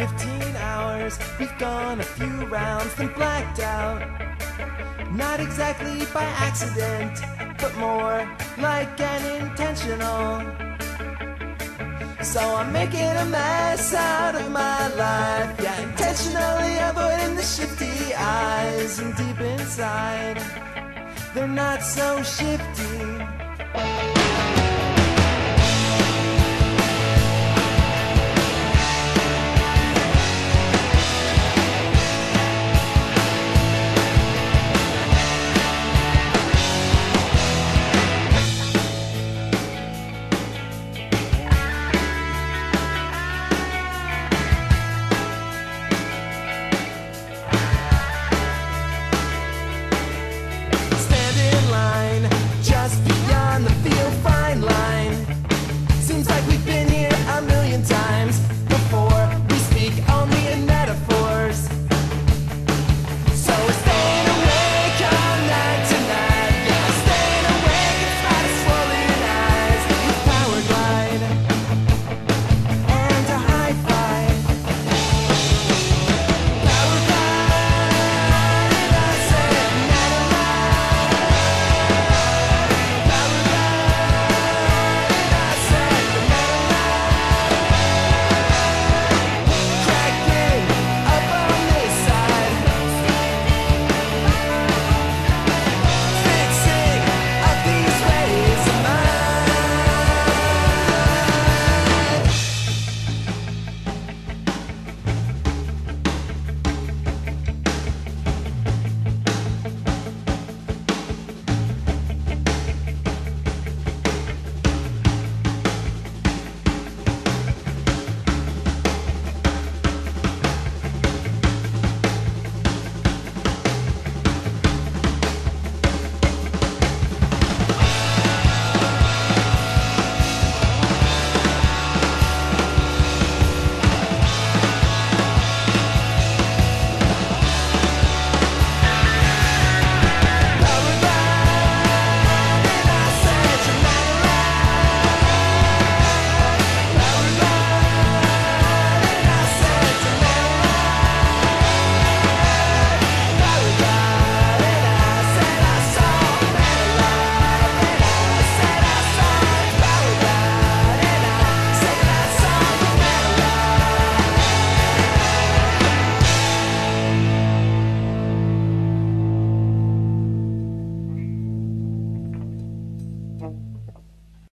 15 hours. We've gone a few rounds, then blacked out. Not exactly by accident, but more like an intentional. So I'm making a mess out of my life. Yeah, intentionally avoiding the shifty eyes. And deep inside, they're not so shifty. seems like we